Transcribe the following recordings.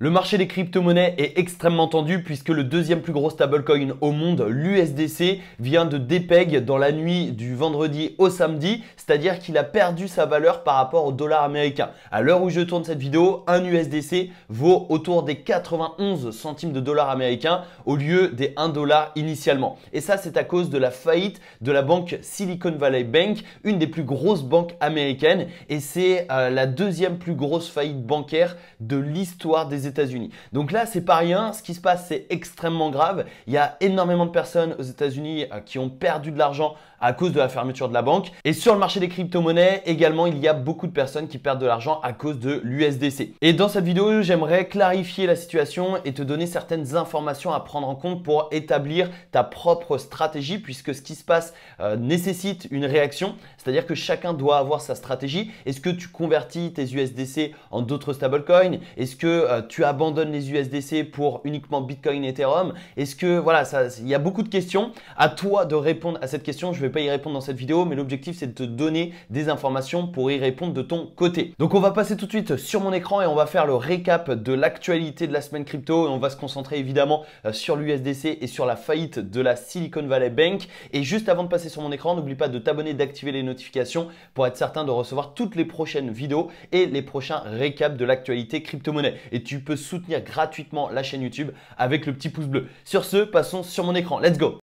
Le marché des crypto-monnaies est extrêmement tendu puisque le deuxième plus gros stablecoin au monde, l'USDC, vient de dépeg dans la nuit du vendredi au samedi, c'est-à-dire qu'il a perdu sa valeur par rapport au dollar américain. À l'heure où je tourne cette vidéo, un USDC vaut autour des 91 centimes de dollars américains au lieu des 1 dollar initialement. Et ça, c'est à cause de la faillite de la banque Silicon Valley Bank, une des plus grosses banques américaines, et c'est euh, la deuxième plus grosse faillite bancaire de l'histoire des États-Unis. Donc là, c'est pas rien. Ce qui se passe, c'est extrêmement grave. Il y a énormément de personnes aux États-Unis euh, qui ont perdu de l'argent à cause de la fermeture de la banque. Et sur le marché des crypto-monnaies, également, il y a beaucoup de personnes qui perdent de l'argent à cause de l'USDC. Et dans cette vidéo, j'aimerais clarifier la situation et te donner certaines informations à prendre en compte pour établir ta propre stratégie, puisque ce qui se passe euh, nécessite une réaction. C'est-à-dire que chacun doit avoir sa stratégie. Est-ce que tu convertis tes USDC en d'autres stablecoins? Est-ce que euh, tu abandonnes les USDC pour uniquement Bitcoin et Ethereum? Est-ce que voilà, il y a beaucoup de questions. À toi de répondre à cette question. Je vais pas y répondre dans cette vidéo, mais l'objectif c'est de te donner des informations pour y répondre de ton côté. Donc on va passer tout de suite sur mon écran et on va faire le récap de l'actualité de la semaine crypto et on va se concentrer évidemment euh, sur l'USDC et sur la faillite de la Silicon Valley Bank. Et juste avant de passer sur mon écran, n'oublie pas de t'abonner, d'activer les notifications pour être certain de recevoir toutes les prochaines vidéos et les prochains récaps de l'actualité crypto-monnaie. Et tu peux soutenir gratuitement la chaîne YouTube avec le petit pouce bleu. Sur ce, passons sur mon écran. Let's go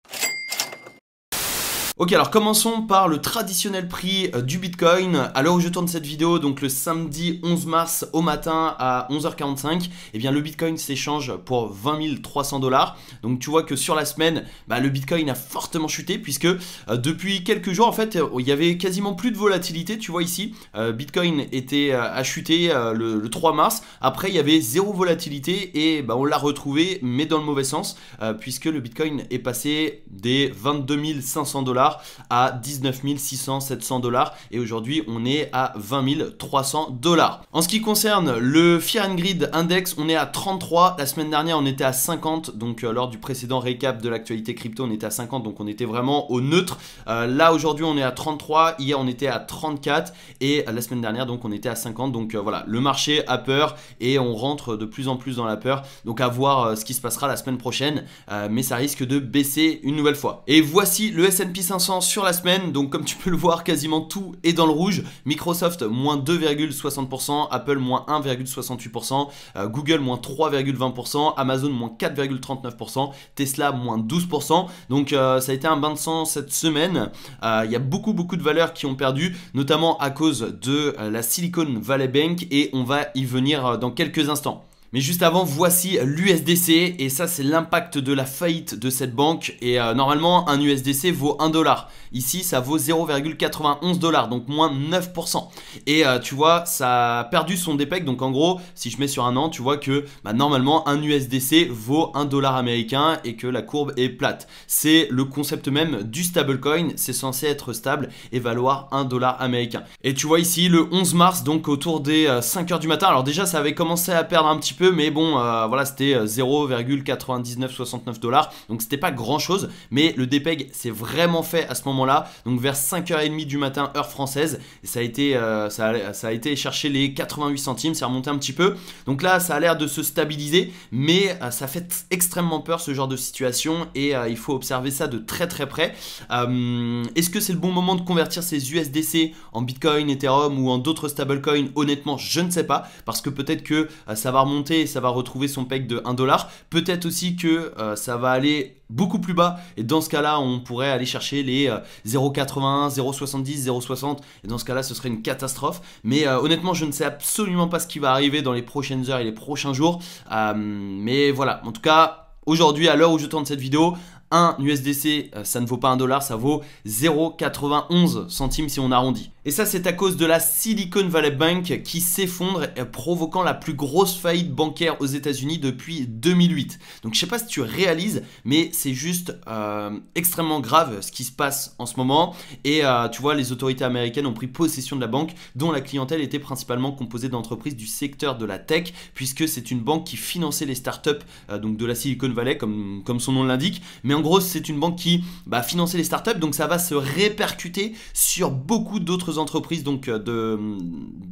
Ok, alors commençons par le traditionnel prix euh, du Bitcoin. À l'heure où je tourne cette vidéo, donc le samedi 11 mars au matin à 11h45, eh bien le Bitcoin s'échange pour 20 300 dollars. Donc tu vois que sur la semaine, bah, le Bitcoin a fortement chuté puisque euh, depuis quelques jours, en fait, il y avait quasiment plus de volatilité. Tu vois ici, euh, Bitcoin était à chuter le, 3 mars. Après, il y avait zéro volatilité et bah, on l'a retrouvé, mais dans le mauvais sens, puisque le Bitcoin est passé des 22 500 dollars à 19 600, 700 dollars et aujourd'hui on est à 20 300 dollars. En ce qui concerne le Fear and Grid Index, on est à 33. La semaine dernière on était à 50, donc euh, lors du précédent récap de l'actualité crypto on était à 50, donc on était vraiment au neutre. Euh, là aujourd'hui on est à 33, hier on était à 34 et euh, la semaine dernière donc on était à 50. Donc voilà, le marché a peur et on rentre de plus en plus dans la peur. Donc à voir ce qui se passera la semaine prochaine, mais ça risque de baisser une nouvelle fois. Et voici le S&P 500 sur la semaine, donc comme tu peux le voir, quasiment tout est dans le rouge. Microsoft moins 2,60%, Apple moins 1,68%, euh, Google moins 3,20%, Amazon moins 4,39%, Tesla moins 12%. Donc euh, ça a été un bain de sang cette semaine. Euh, il y a beaucoup beaucoup de valeurs qui ont perdu, notamment à cause de la Silicon Valley Bank et on va y venir dans quelques instants. Mais juste avant, voici l'USDC et ça c'est l'impact de la faillite de cette banque et euh, normalement un USDC vaut 1 dollar. Ici ça vaut 0,91 dollars donc moins 9%. Et euh, tu vois ça a perdu son DPEG donc en gros si je mets sur un an tu vois que bah, normalement un USDC vaut 1 dollar américain et que la courbe est plate. C'est le concept même du stablecoin, c'est censé être stable et valoir 1 dollar américain. Et tu vois ici le 11 mars donc autour des 5h euh, du matin, alors déjà ça avait commencé à perdre un petit peu mais bon, euh, voilà, c'était 0,9969 euh, dollars, donc c'était pas grand chose, mais le DPEG s'est vraiment fait à ce moment-là, donc vers 5h30 du matin, heure française, ça a été, euh, ça, a, été chercher les 88 centimes, c'est remonté un petit peu, donc là, ça a l'air de se stabiliser, mais ça fait extrêmement peur ce genre de situation, et il faut observer ça de très très près. Est-ce que c'est le bon moment de convertir ces USDC en Bitcoin, Ethereum ou en d'autres stablecoins? Honnêtement, je ne sais pas, parce que peut-être que ça va remonter et ça va retrouver son peg de 1 dollar. Peut-être aussi que euh, ça va aller beaucoup plus bas. Et dans ce cas-là on pourrait aller chercher les 0,80, 0,70, 0,60 et dans ce cas-là ce serait une catastrophe. Mais euh, honnêtement je ne sais absolument pas ce qui va arriver dans les prochaines heures et les prochains jours. Euh, mais voilà. En tout cas aujourd'hui à l'heure où je tourne cette vidéo un USDC, ça ne vaut pas un dollar, ça vaut 0,91 centimes si on arrondit. Et ça, c'est à cause de la Silicon Valley Bank qui s'effondre, provoquant la plus grosse faillite bancaire aux États-Unis depuis 2008. Donc, je sais pas si tu réalises, mais c'est juste euh, extrêmement grave ce qui se passe en ce moment. Et euh, tu vois, les autorités américaines ont pris possession de la banque, dont la clientèle était principalement composée d'entreprises du secteur de la tech, puisque c'est une banque qui finançait les startups euh, donc de la Silicon Valley, comme, son nom l'indique. En gros, c'est une banque qui va financer les startups, donc ça va se répercuter sur beaucoup d'autres entreprises, donc euh, de,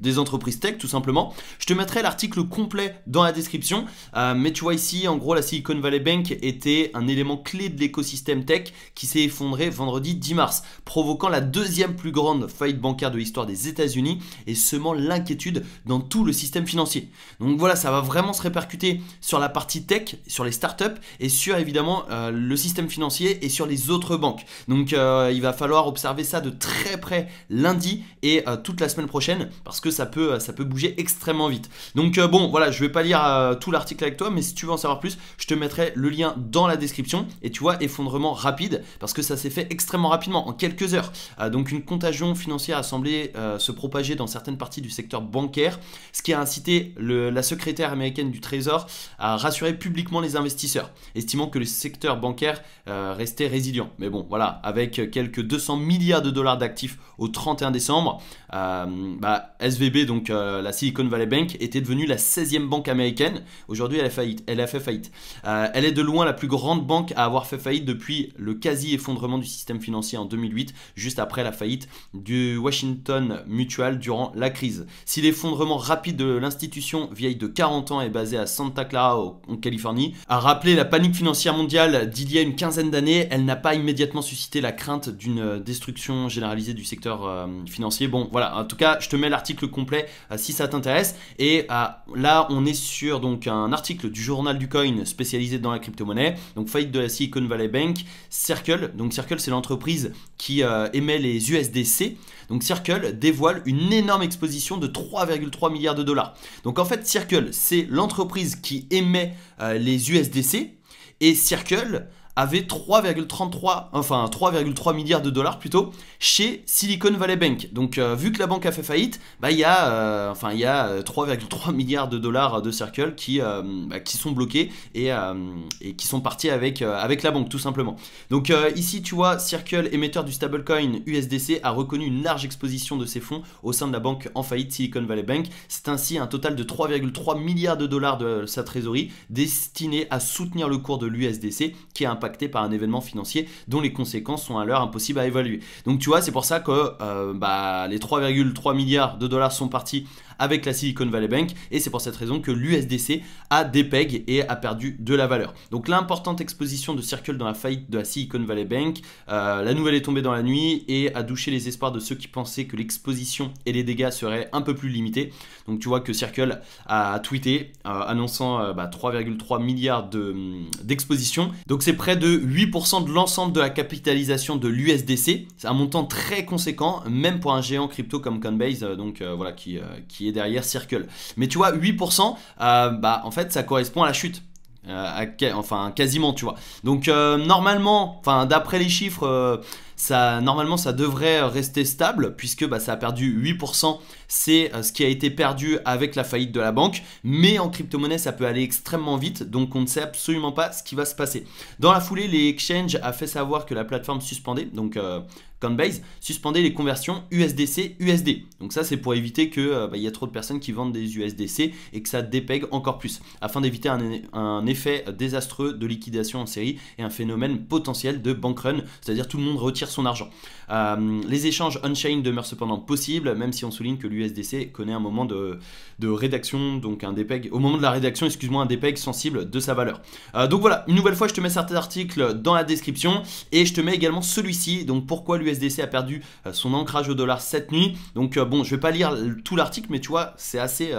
des entreprises tech tout simplement. Je te mettrai l'article complet dans la description, euh, mais tu vois ici, en gros, la Silicon Valley Bank était un élément clé de l'écosystème tech qui s'est effondré vendredi 10 mars, provoquant la deuxième plus grande faillite bancaire de l'histoire des États-Unis et semant l'inquiétude dans tout le système financier. Donc voilà, ça va vraiment se répercuter sur la partie tech, sur les startups et sur évidemment euh, le système financier et sur les autres banques. Donc euh, il va falloir observer ça de très près lundi et euh, toute la semaine prochaine parce que ça peut, ça peut bouger extrêmement vite. Donc bon, voilà, je vais pas lire tout l'article avec toi, mais si tu veux en savoir plus, je te mettrai le lien dans la description et tu vois, effondrement rapide parce que ça s'est fait extrêmement rapidement, en quelques heures. donc une contagion financière a semblé se propager dans certaines parties du secteur bancaire, ce qui a incité la secrétaire américaine du Trésor à rassurer publiquement les investisseurs, estimant que le secteur bancaire euh, restait résilient. Mais bon, voilà, avec quelques 200 milliards de dollars d'actifs au 31 décembre, euh, bah, SVB, donc euh, la Silicon Valley Bank, était devenue la 16e banque américaine. Aujourd'hui, elle, a faillite, elle a fait faillite. elle est de loin la plus grande banque à avoir fait faillite depuis le quasi-effondrement du système financier en 2008, juste après la faillite du Washington Mutual durant la crise. Si l'effondrement rapide de l'institution vieille de 40 ans est basé à Santa Clara en Californie, a rappelé la panique financière mondiale d'il y a une quinzaine d'années, elle n'a pas immédiatement suscité la crainte d'une destruction généralisée du secteur euh, financier. Bon, voilà, en tout cas, je te mets l'article complet euh, si ça t'intéresse. Et euh, là, on est sur donc un article du journal du coin spécialisé dans la crypto-monnaie. Donc, faillite de la Silicon Valley Bank, Circle. Donc, Circle, c'est l'entreprise qui émet les USDC. Donc Circle dévoile une énorme exposition de 3,3 milliards de dollars. Donc en fait Circle, c'est l'entreprise qui émet euh, les USDC et Circle avait 3,33 enfin 3,3 milliards de dollars plutôt chez Silicon Valley Bank. Donc euh, vu que la banque a fait faillite, bah il y a euh, enfin il y a 3,3 milliards de dollars de Circle qui bah, qui sont bloqués et, et, qui sont partis avec avec la banque tout simplement. Donc ici tu vois Circle émetteur du stablecoin USDC a reconnu une large exposition de ses fonds au sein de la banque en faillite Silicon Valley Bank. C'est ainsi un total de 3,3 milliards de dollars de sa trésorerie destiné à soutenir le cours de l'USDC qui a impacté par un événement financier dont les conséquences sont à l'heure impossibles à évaluer. Donc tu vois, c'est pour ça que euh, bah, les 3,3 milliards de dollars sont partis avec la Silicon Valley Bank et c'est pour cette raison que l'USDC a dépeg et a perdu de la valeur. Donc l'importante exposition de Circle dans la faillite de la Silicon Valley Bank, euh, la nouvelle est tombée dans la nuit et a douché les espoirs de ceux qui pensaient que l'exposition et les dégâts seraient un peu plus limités. Donc tu vois que Circle a tweeté euh, annonçant 3,3 bah, milliards d'exposition. Donc c'est près de 8% de l'ensemble de la capitalisation de l'USDC. C'est un montant très conséquent, même pour un géant crypto comme Coinbase, euh, donc voilà, qui, qui derrière Circle. Mais tu vois, 8%, euh, bah, en fait, ça correspond à la chute. Euh, enfin, quasiment, tu vois. Donc, euh, normalement, enfin, d'après les chiffres, ça, normalement, ça devrait rester stable, puisque bah, ça a perdu 8%. C'est ce qui a été perdu avec la faillite de la banque. Mais en crypto-monnaie, ça peut aller extrêmement vite, donc on ne sait absolument pas ce qui va se passer. Dans la foulée, les exchanges a fait savoir que la plateforme suspendait, donc Coinbase suspendait les conversions USDC-USD. Donc ça c'est pour éviter qu'il euh, bah, y ait trop de personnes qui vendent des USDC et que ça dépègue encore plus, afin d'éviter un, effet désastreux de liquidation en série et un phénomène potentiel de bank run, c'est-à-dire tout le monde retire son argent. Euh, les échanges on-chain demeurent cependant possibles, même si on souligne que l'USDC connaît un moment de, rédaction, donc un dépeg, au moment de la rédaction, excuse-moi, un dépeg sensible de sa valeur. Euh, donc voilà, une nouvelle fois je te mets certains articles dans la description et je te mets également celui-ci, donc pourquoi l'USDC USDC a perdu euh, son ancrage au dollar cette nuit. Donc bon, je vais pas lire tout l'article, mais tu vois, c'est assez,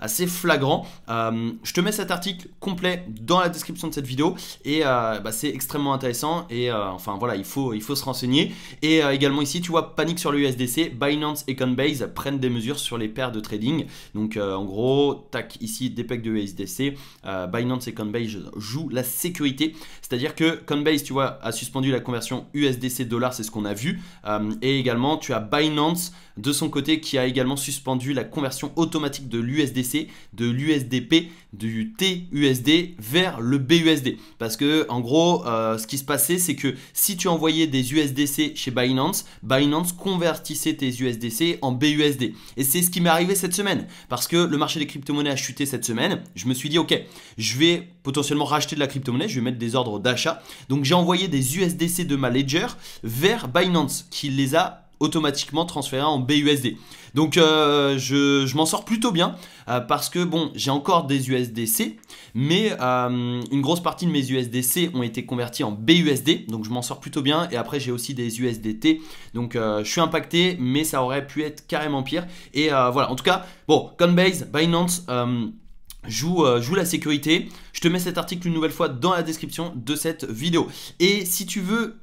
assez flagrant. je te mets cet article complet dans la description de cette vidéo et bah, c'est extrêmement intéressant et enfin voilà, il faut, il faut se renseigner. Et également ici, tu vois, panique sur le USDC, Binance et Coinbase prennent des mesures sur les paires de trading. Donc en gros, tac, ici, des de USDC, Binance et Coinbase jouent la sécurité. C'est-à-dire que Coinbase, tu vois, a suspendu la conversion USDC dollar, c'est ce qu'on a vu. et également, tu as Binance de son côté qui a également suspendu la conversion automatique de l'USDC, de l'USDP, du TUSD vers le BUSD. Parce que en gros, euh, ce qui se passait, c'est que si tu envoyais des Chez Binance, Binance convertissait tes USDC en BUSD. Et c'est ce qui m'est arrivé cette semaine. Parce que le marché des crypto-monnaies a chuté cette semaine. Je me suis dit, ok, je vais potentiellement racheter de la crypto-monnaie, je vais mettre des ordres d'achat. Donc j'ai envoyé des USDC de ma ledger vers Binance qui les a automatiquement transféré en BUSD. Donc euh, je, m'en sors plutôt bien euh, parce que bon, j'ai encore des USDC, mais euh, une grosse partie de mes USDC ont été convertis en BUSD, donc je m'en sors plutôt bien. Et après j'ai aussi des USDT, donc je suis impacté, mais ça aurait pu être carrément pire. Et voilà, en tout cas, bon, Coinbase, Binance. Joue, joue, la sécurité. Je te mets cet article une nouvelle fois dans la description de cette vidéo. Et si tu veux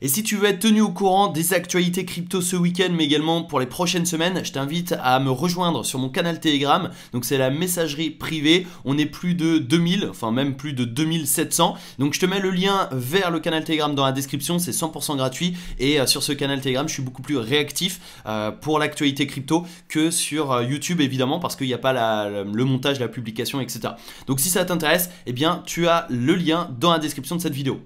et si tu veux être tenu au courant des actualités crypto ce week-end, mais également pour les prochaines semaines, je t'invite à me rejoindre sur mon canal Telegram. Donc c'est la messagerie privée. On est plus de 2000, enfin même plus de 2700. Donc je te mets le lien vers le canal Telegram dans la description. C'est 100% gratuit. Et euh, sur ce canal Telegram, je suis beaucoup plus réactif euh, pour l'actualité crypto que sur euh, YouTube évidemment parce qu'il n'y a pas le montage, la publication, etc. Donc si ça t'intéresse, eh bien tu as le lien dans la description de cette vidéo.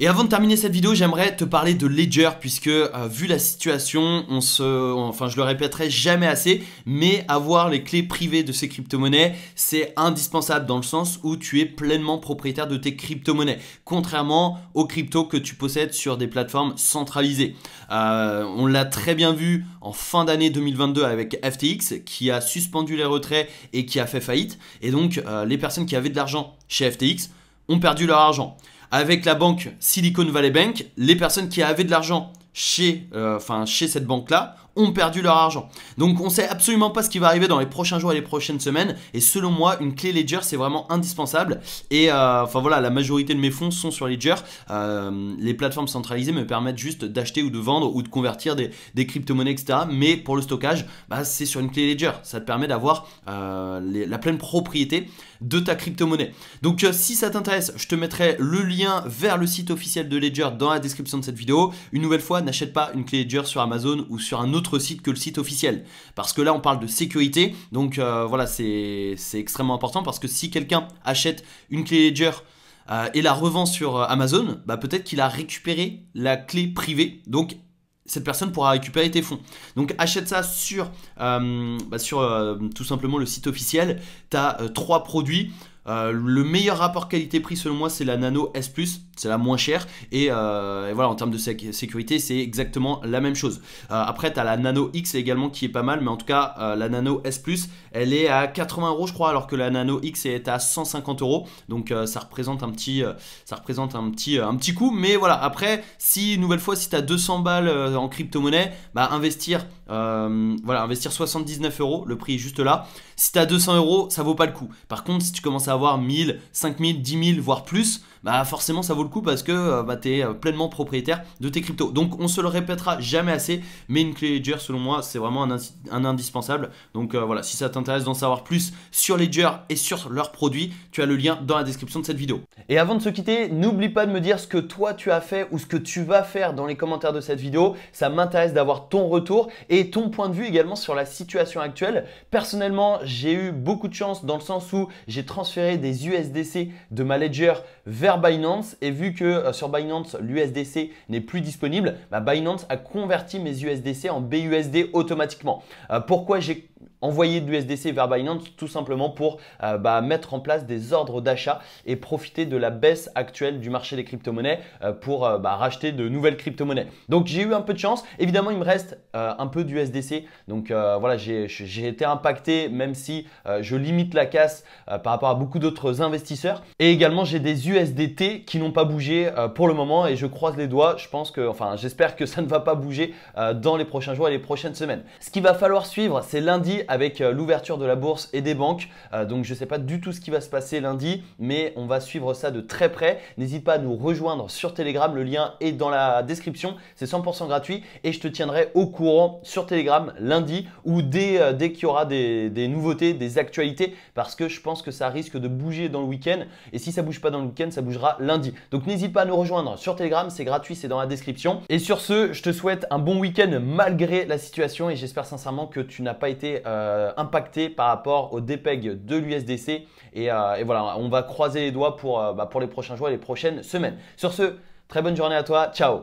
Et avant de terminer cette vidéo, j'aimerais te parler de Ledger puisque euh, vu la situation, on se, enfin je le répéterai jamais assez, mais avoir les clés privées de ces crypto-monnaies, c'est indispensable dans le sens où tu es pleinement propriétaire de tes crypto-monnaies, contrairement aux cryptos que tu possèdes sur des plateformes centralisées. Euh, on l'a très bien vu en fin d'année 2022 avec FTX qui a suspendu les retraits et qui a fait faillite. Et donc euh, les personnes qui avaient de l'argent chez FTX ont perdu leur argent avec la banque Silicon Valley Bank, les personnes qui avaient de l'argent chez, euh, chez cette banque-là ont perdu leur argent. Donc on sait absolument pas ce qui va arriver dans les prochains jours et les prochaines semaines. Et selon moi, une clé Ledger c'est vraiment indispensable. Et euh, enfin voilà, la majorité de mes fonds sont sur Ledger. Euh, les plateformes centralisées me permettent juste d'acheter ou de vendre ou de convertir des, crypto-monnaies, etc. Mais pour le stockage, bah, c'est sur une clé Ledger. Ça te permet d'avoir la pleine propriété de ta crypto-monnaie. Donc si ça t'intéresse, je te mettrai le lien vers le site officiel de Ledger dans la description de cette vidéo. Une nouvelle fois, n'achète pas une clé Ledger sur Amazon ou sur un autre site que le site officiel. Parce que là, on parle de sécurité. Donc euh, voilà, c'est extrêmement important parce que si quelqu'un achète une clé Ledger euh, et la revend sur euh, Amazon, bah, peut-être qu'il a récupéré la clé privée. Donc cette personne pourra récupérer tes fonds. Donc achète ça sur, bah, sur tout simplement le site officiel. Tu as trois produits. Le meilleur rapport qualité-prix selon moi c'est la Nano S ⁇ c'est la moins chère. Euh, et, voilà, en termes de sécurité, c'est exactement la même chose. Euh, après, tu as la Nano X également qui est pas mal, mais en tout cas, euh, la Nano S elle est à 80 euros, je crois, alors que la Nano X est à 150 euros. Donc, ça représente un petit, ça représente un petit, un petit coup. Mais voilà, après, si, une nouvelle fois, si tu as 200 balles en crypto-monnaie, bah, investir, voilà, investir 79 euros, le prix est juste là. Si tu as 200 euros, ça vaut pas le coup. Par contre, si tu commences à avoir 1000, 5000, 10 000, voire plus, bah forcément ça vaut le coup parce que euh, bah, tu es euh, pleinement propriétaire de tes cryptos. Donc on se le répétera jamais assez, mais une clé Ledger selon moi c'est vraiment un, indispensable. Donc euh, voilà, si ça t'intéresse d'en savoir plus sur Ledger et sur leurs produits, tu as le lien dans la description de cette vidéo. Et avant de se quitter, n'oublie pas de me dire ce que toi tu as fait ou ce que tu vas faire dans les commentaires de cette vidéo. Ça m'intéresse d'avoir ton retour et ton point de vue également sur la situation actuelle. Personnellement, j'ai eu beaucoup de chance dans le sens où j'ai transféré des USDC de ma Ledger vers Binance et vu que euh, sur Binance l'USDC n'est plus disponible, bah, Binance a converti mes USDC en BUSD automatiquement. Euh, pourquoi j'ai envoyer de l'USDC vers Binance tout simplement pour euh, bah, mettre en place des ordres d'achat et profiter de la baisse actuelle du marché des crypto-monnaies euh, pour euh, bah, racheter de nouvelles crypto-monnaies. Donc j'ai eu un peu de chance. Évidemment, il me reste un peu d'USDC. Donc voilà, j'ai été impacté même si je limite la casse par rapport à beaucoup d'autres investisseurs. Et également, j'ai des USDT qui n'ont pas bougé pour le moment et je croise les doigts. Je pense que, enfin, j'espère que ça ne va pas bouger dans les prochains jours et les prochaines semaines. Ce qu'il va falloir suivre, c'est lundi avec euh, l'ouverture de la bourse et des banques. Euh, donc je ne sais pas du tout ce qui va se passer lundi, mais on va suivre ça de très près. N'hésite pas à nous rejoindre sur Telegram, le lien est dans la description. C'est 100% gratuit et je te tiendrai au courant sur Telegram lundi ou dès, euh, dès qu'il y aura des, des, nouveautés, des actualités, parce que je pense que ça risque de bouger dans le week-end. Et si ça bouge pas dans le week-end, ça bougera lundi. Donc n'hésite pas à nous rejoindre sur Telegram, c'est gratuit, c'est dans la description. Et sur ce, je te souhaite un bon week-end malgré la situation et j'espère sincèrement que tu n'as pas été euh, impacté par rapport au DPEG de l'USDC. Euh, et, voilà, on va croiser les doigts euh, bah, pour les prochains jours et les prochaines semaines. Sur ce, très bonne journée à toi. Ciao